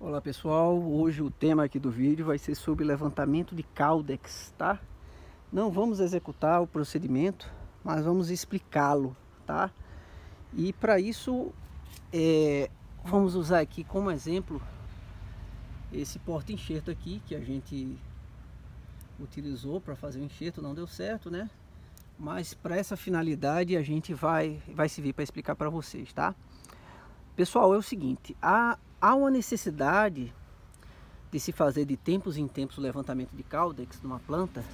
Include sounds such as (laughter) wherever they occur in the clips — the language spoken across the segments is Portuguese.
Olá pessoal, hoje o tema aqui do vídeo vai ser sobre levantamento de caldex, tá? Não vamos executar o procedimento, mas vamos explicá-lo, tá? E para isso, é, vamos usar aqui como exemplo esse porta-enxerto aqui que a gente utilizou para fazer o enxerto, não deu certo, né? Mas para essa finalidade a gente vai, vai servir para explicar para vocês, tá? Pessoal, é o seguinte, há, há uma necessidade de se fazer de tempos em tempos o levantamento de caudex numa planta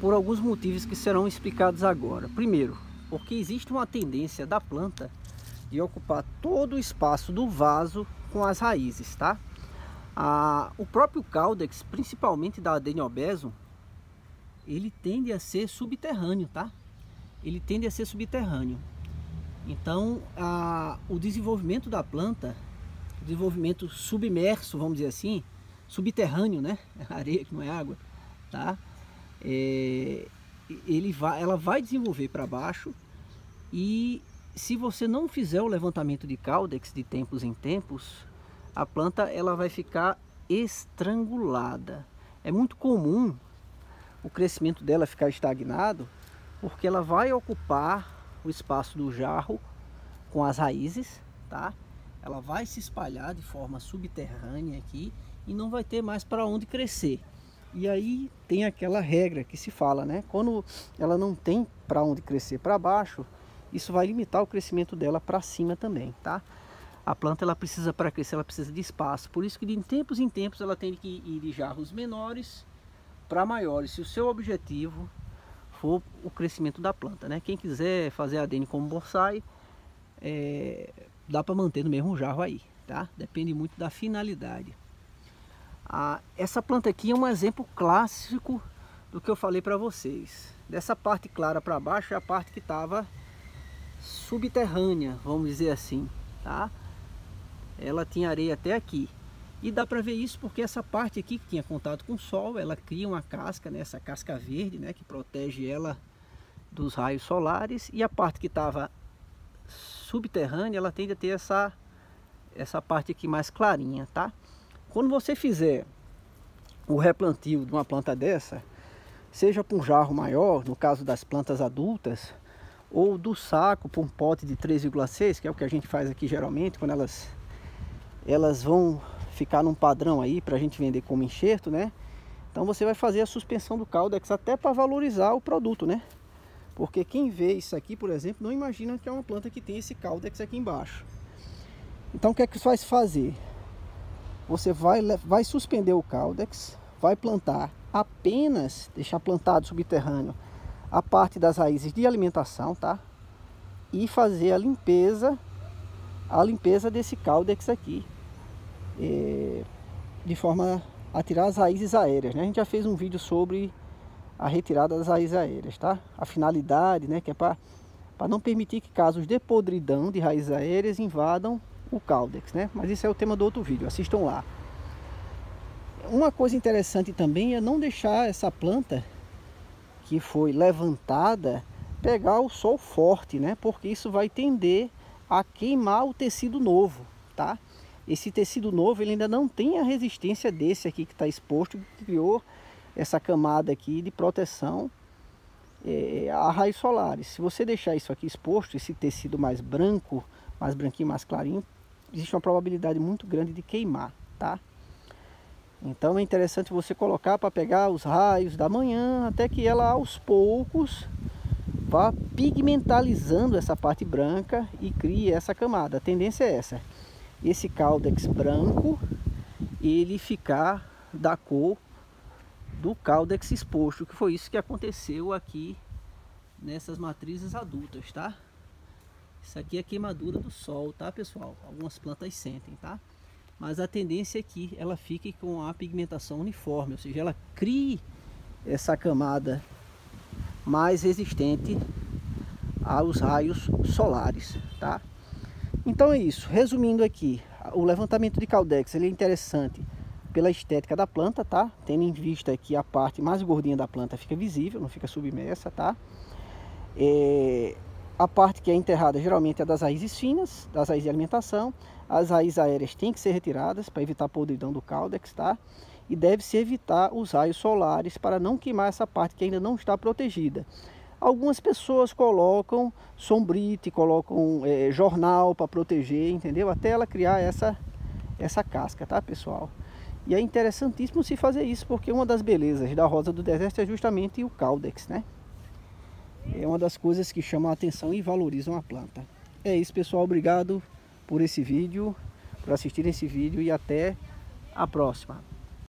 por alguns motivos que serão explicados agora. Primeiro, porque existe uma tendência da planta de ocupar todo o espaço do vaso com as raízes, tá? Ah, o próprio caudex, principalmente da Adeniobesum, ele tende a ser subterrâneo, tá? Ele tende a ser subterrâneo. Então, a, o desenvolvimento da planta, desenvolvimento submerso, vamos dizer assim, subterrâneo, né? (laughs) Areia que não é água, tá? É, ele vai, ela vai desenvolver para baixo e se você não fizer o levantamento de caudex de tempos em tempos, a planta ela vai ficar estrangulada. É muito comum o crescimento dela ficar estagnado, porque ela vai ocupar o espaço do jarro com as raízes, tá? Ela vai se espalhar de forma subterrânea aqui e não vai ter mais para onde crescer. E aí tem aquela regra que se fala, né? Quando ela não tem para onde crescer para baixo, isso vai limitar o crescimento dela para cima também, tá? A planta ela precisa para crescer, ela precisa de espaço. Por isso que de tempos em tempos ela tem que ir de jarros menores para maiores. Se o seu objetivo for o crescimento da planta, né? Quem quiser fazer ADN como bonsai, é, dá para manter no mesmo jarro aí, tá? Depende muito da finalidade. Ah, essa planta aqui é um exemplo clássico do que eu falei para vocês. Dessa parte clara para baixo é a parte que estava subterrânea, vamos dizer assim, tá? ela tinha areia até aqui. E dá para ver isso porque essa parte aqui que tinha contato com o sol, ela cria uma casca, né, essa casca verde, né, que protege ela dos raios solares. E a parte que estava subterrânea, ela tende a ter essa, essa parte aqui mais clarinha, tá? Quando você fizer o replantio de uma planta dessa, seja para um jarro maior, no caso das plantas adultas, ou do saco para um pote de 3,6, que é o que a gente faz aqui geralmente, quando elas elas vão ficar num padrão aí para a gente vender como enxerto, né? Então você vai fazer a suspensão do caldex até para valorizar o produto, né? Porque quem vê isso aqui, por exemplo, não imagina que é uma planta que tem esse caldex aqui embaixo. Então o que é que você vai fazer? Você vai, vai suspender o caldex, vai plantar apenas, deixar plantado subterrâneo, a parte das raízes de alimentação, tá? E fazer a limpeza, a limpeza desse caldex aqui é, de forma a tirar as raízes aéreas. Né? A gente já fez um vídeo sobre a retirada das raízes aéreas, tá? A finalidade, né, que é para não permitir que casos de podridão de raízes aéreas invadam o caldex, né? Mas isso é o tema do outro vídeo, assistam lá. Uma coisa interessante também é não deixar essa planta que foi levantada pegar o sol forte, né? Porque isso vai tender a queimar o tecido novo, tá? esse tecido novo ele ainda não tem a resistência desse aqui que está exposto, que criou essa camada aqui de proteção é, a raios solares. Se você deixar isso aqui exposto, esse tecido mais branco, mais branquinho, mais clarinho, existe uma probabilidade muito grande de queimar, tá? Então é interessante você colocar para pegar os raios da manhã, até que ela aos poucos vá pigmentalizando essa parte branca e crie essa camada. A tendência é essa esse caldex branco ele ficar da cor do caldex exposto, que foi isso que aconteceu aqui nessas matrizes adultas, tá? Isso aqui é queimadura do sol, tá pessoal? Algumas plantas sentem, tá? Mas a tendência é que ela fique com a pigmentação uniforme, ou seja, ela crie essa camada mais resistente aos raios solares, tá? Então é isso, resumindo aqui, o levantamento de caldex ele é interessante pela estética da planta, tá? Tendo em vista que a parte mais gordinha da planta fica visível, não fica submersa, tá? É... a parte que é enterrada geralmente é das raízes finas, das raízes de alimentação. As raízes aéreas têm que ser retiradas para evitar a podridão do caldex, tá? E deve-se evitar os raios solares para não queimar essa parte que ainda não está protegida. Algumas pessoas colocam sombrite, colocam é, jornal para proteger, entendeu? Até ela criar essa, essa casca, tá pessoal? E é interessantíssimo se fazer isso, porque uma das belezas da rosa do deserto é justamente o caldex, né? É uma das coisas que chamam a atenção e valorizam a planta. É isso, pessoal. Obrigado por esse vídeo, por assistir esse vídeo e até a próxima.